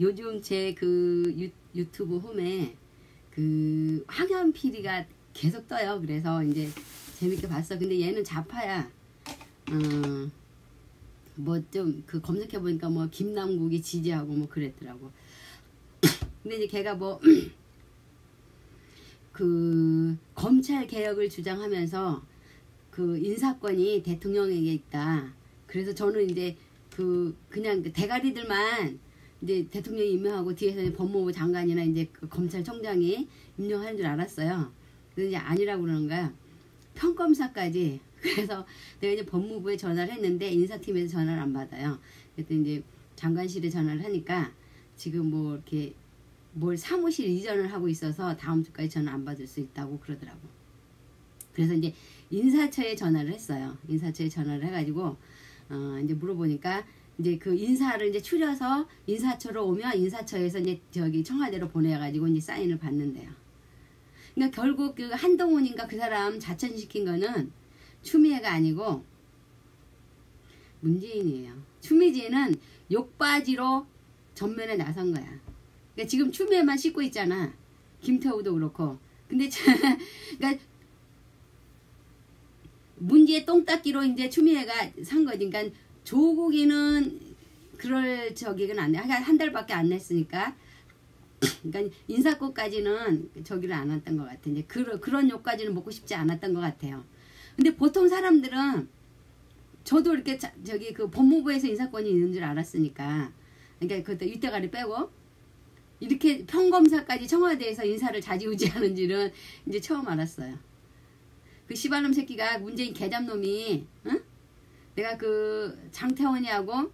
요즘 제 그 유튜브 홈에 그 황현 PD가 계속 떠요. 그래서 이제 재밌게 봤어. 근데 얘는 자파야. 어, 뭐좀 그 검색해 보니까 뭐 김남국이 지지하고 뭐 그랬더라고. 근데 이제 걔가 뭐 그 검찰 개혁을 주장하면서 그 인사권이 대통령에게 있다. 그래서 저는 이제 그 그냥 그 대가리들만 이제 대통령이 임명하고 뒤에서 법무부 장관이나 이제 그 검찰총장이 임명하는 줄 알았어요. 근데 이제 아니라고 그러는 거야. 평검사까지. 그래서 내가 이제 법무부에 전화를 했는데 인사팀에서 전화를 안 받아요. 그랬더니 이제 장관실에 전화를 하니까 지금 뭐 이렇게 뭘 사무실 이전을 하고 있어서 다음 주까지 전화 안 받을 수 있다고 그러더라고. 그래서 이제 인사처에 전화를 했어요. 인사처에 전화를 해가지고 어 이제 물어보니까 이제 그 인사를 이제 추려서 인사처로 오면 인사처에서 이제 저기 청와대로 보내가지고 이제 사인을 받는데요. 그러니까 결국 그 한동훈인가 그 사람 자천시킨 거는 추미애가 아니고 문재인이에요. 추미애는 욕바지로 전면에 나선 거야. 그러니까 지금 추미애만 씻고 있잖아. 김태우도 그렇고. 근데 그러니까 문제의 똥닦기로 이제 추미애가 산 거지. 그러니까 조국이는 그럴 저기는 안 돼. 한 달밖에 안 냈으니까. 그러니까 인사권까지는 저기를 안 왔던 것 같아. 이제 그런 그런 욕까지는 먹고 싶지 않았던 것 같아요. 근데 보통 사람들은 저도 이렇게 자, 저기 그 법무부에서 인사권이 있는 줄 알았으니까. 그러니까 그때 윗대가리 빼고 이렇게 평검사까지 청와대에서 인사를 자지우지하는지는 이제 처음 알았어요. 그 시발놈 새끼가 문재인 개잡놈이 응? 내가 그 장태원이하고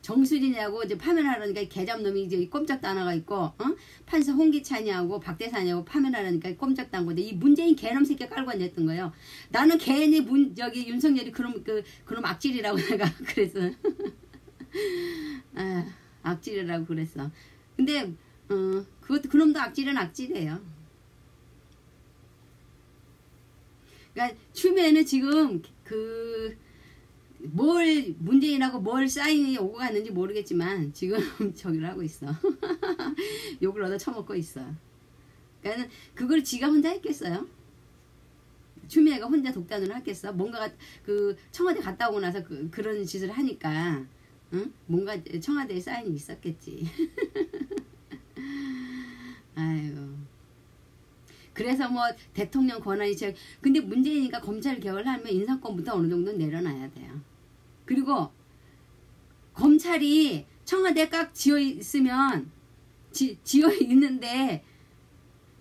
정수진이하고 이제 파면하려니까 개잡놈이 이제 꼼짝도 안 하고 있고 어? 판사 홍기찬이하고 박대산이하고 파면하려니까 꼼짝도 안 하고 이 문재인 개놈 새끼 깔고 앉았던 거예요. 나는 괜히 문 저기 윤석열이 그럼 그 그럼 악질이라고 내가 그랬어. 아, 악질이라고 그랬어. 근데 어 그것도 그놈도 악질은 악질이에요. 그러니까 추미애는 지금 그 뭘 문재인하고 뭘 사인이 오고 갔는지 모르겠지만 지금 저기를 하고 있어. 욕을 얻어 처먹고 있어. 그러니까 그걸 지가 혼자 했겠어요? 추미애가 혼자 독단으로 했겠어? 뭔가 그 청와대 갔다 오고 나서 그, 그런 짓을 하니까 응? 뭔가 청와대에 사인이 있었겠지. 아유. 그래서 뭐 대통령 권한이 제 근데 문재인이가 검찰 개혁을 하면 인사권부터 어느 정도 내려놔야 돼요. 그리고 검찰이 청와대 깍 지어 있으면 지, 지어 있는데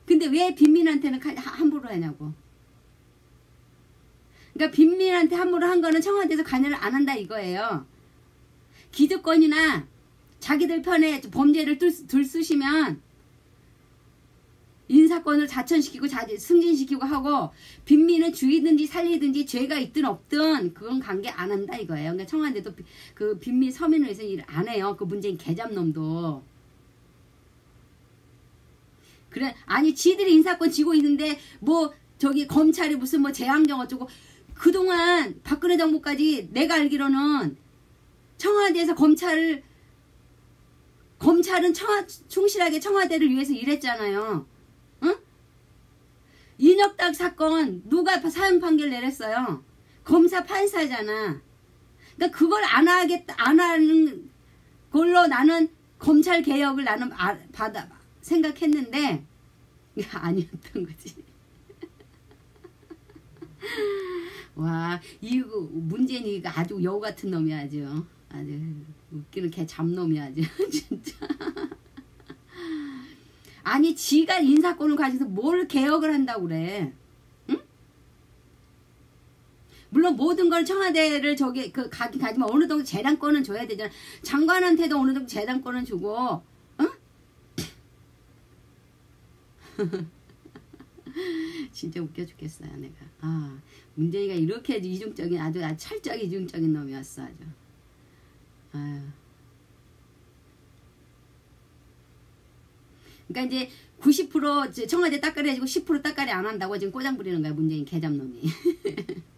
근데 왜 빈민한테는 함부로 하냐고. 그러니까 빈민한테 함부로 한 거는 청와대에서 관여를 안 한다 이거예요. 기득권이나 자기들 편에 범죄를 들쑤시면 인사권을 자천시키고 자지 승진시키고 하고 빈민은 죽이든지 살리든지 죄가 있든 없든 그건 관계 안 한다 이거예요. 그러니까 청와대도 그 빈민 서민을 위해서 일 안 해요. 그 문재인 개잡놈도. 그래 아니 지들이 인사권 지고 있는데 뭐 저기 검찰이 무슨 뭐 재앙정 어쩌고 그동안 박근혜 정부까지 내가 알기로는 청와대에서 검찰을 검찰은 청와, 충실하게 청와대를 위해서 일했잖아요. 인혁당 사건 누가 사형 판결 내렸어요? 검사 판사잖아. 그러니까 그걸 안 하겠다 안 하는 걸로 나는 검찰 개혁을 나는 아, 받아 생각했는데 아니었던 거지. 와 이거 문재인이가 아주 여우 같은 놈이 아주 아주 웃기는 개 잡놈이 아주 진짜. 아니 지가 인사권을 가지고서 뭘 개혁을 한다고 그래. 응? 물론 모든 걸 청와대를 저기 그 가긴 가지만 어느 정도 재단권은 줘야 되잖아. 장관한테도 어느 정도 재단권은 주고. 응? 진짜 웃겨 죽겠어요 내가. 아 문재인이가 이렇게 이중적인 아주 철저하게 이중적인 놈이었어 아주. 아유. 그러니까 이제 90% 청와대 해주고 10% 따까리 안 한다고 지금 꼬장 부리는 거야 문재인 개잡놈이.